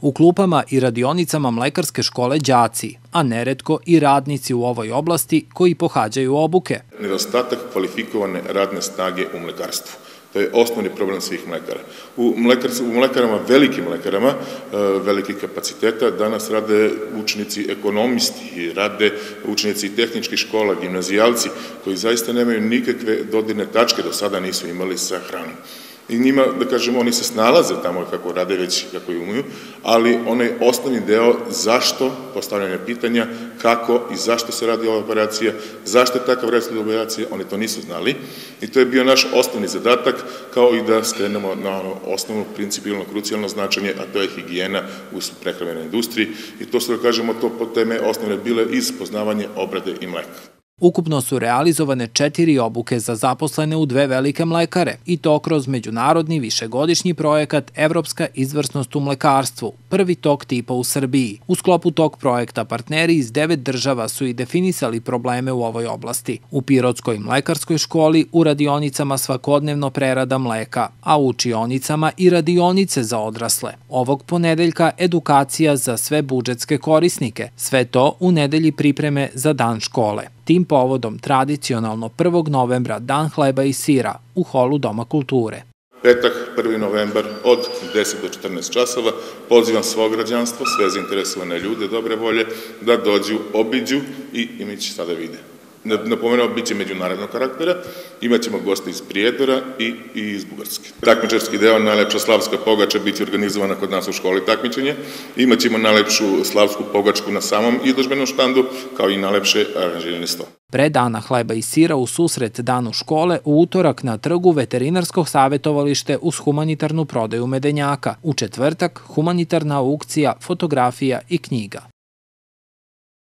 U klupama i radionicama mlekarske škole đaci, a neretko i radnici u ovoj oblasti koji pohađaju obuke. Nedostatak kvalifikovane radne snage u mlekarstvu. To je osnovni problem svih mlekara. U, mlekar, u mlekarama, velikim mlekarama, e, velikih kapaciteta, danas rade učenici ekonomisti, rade učenici tehničkih škola, gimnazijalci, koji zaista nemaju nikakve dodirne tačke, do sada nisu imali sa hranom i njima, da kažemo, oni se snalaze tamo kako rade već, kako i umuju, ali onaj osnovni deo zašto, postavljanje pitanja, kako i zašto se radi ova operacija, zašto je takav redsled operacije, oni to nisu znali i to je bio naš osnovni zadatak, kao i da skrenemo na ono osnovno, principijalno, krucijalno značenje, a to je higijena u prehrambenoj industriji i to su, da kažemo, to po teme osnovne bile iz poznavanje obrade i mleka. Ukupno su realizovane četiri obuke za zaposlene u dve velike mlekare i to kroz međunarodni višegodišnji projekat Evropska izvrsnost u mlekarstvu, prvi tog tipa u Srbiji. U sklopu tog projekta partneri iz devet država su i definisali probleme u ovoj oblasti. U Pirotskoj mlekarskoj školi u radionicama svakodnevno prerada mleka, a u učionicama i radionice za odrasle. Ovog ponedeljka edukacija za sve budžetske korisnike, sve to u nedelji pripreme za dan škole. Tim povodom tradicionalno 1. novembra Dan hleba i sira u holu Doma kulture. Petak, 1. novembar od 10 do 14 časova pozivam svog građanstvo, sve zainteresovane ljude, dobre volje, da dođu, obiđu i imaće sada vide. Napomenuo, bit će međunarodnog karaktera, imaćemo goste iz Prijedora i, iz Bugarske. Takmičarski deo, najlepša slavska pogača, bit će organizovana kod nas u školi takmičenje. Imaćemo najlepšu slavsku pogačku na samom izložbenom štandu, kao i najlepše aranžirane sto. Pre dana hleba i sira u susret danu škole u utorak na trgu veterinarskog savetovalište uz humanitarnu prodaju medenjaka. U četvrtak humanitarna aukcija, fotografija i knjiga.